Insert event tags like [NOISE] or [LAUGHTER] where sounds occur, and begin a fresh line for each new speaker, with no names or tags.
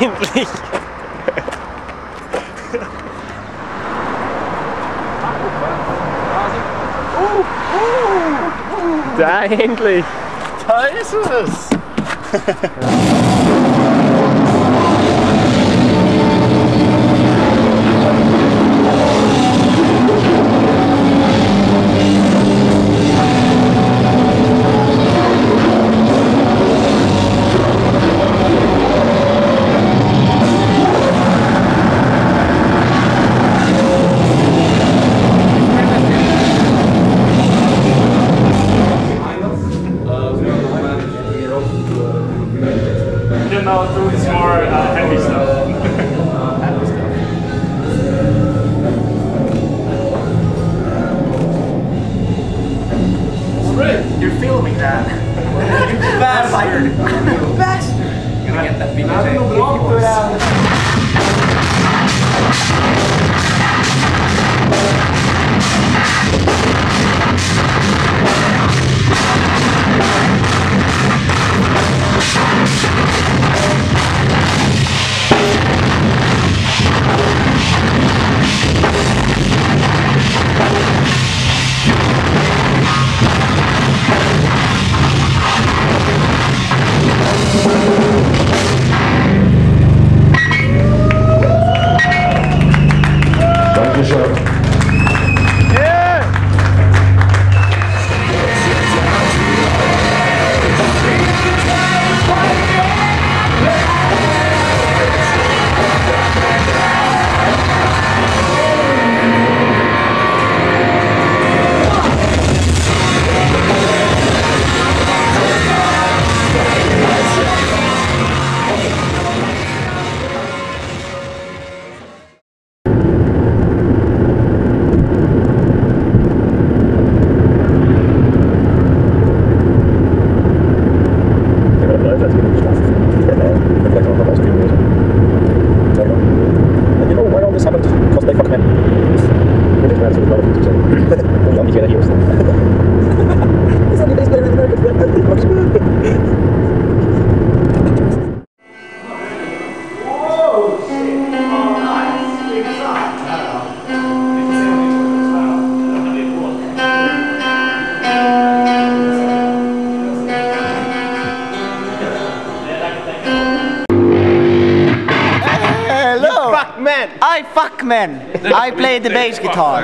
Endlich! Da endlich!
Da ist es! [LAUGHS]
more uh, heavy stuff.
You're filming that. [LAUGHS] you bastard! bastard! Gonna get that videotape.
You know
Man!
I fuck men! I play the bass guitar.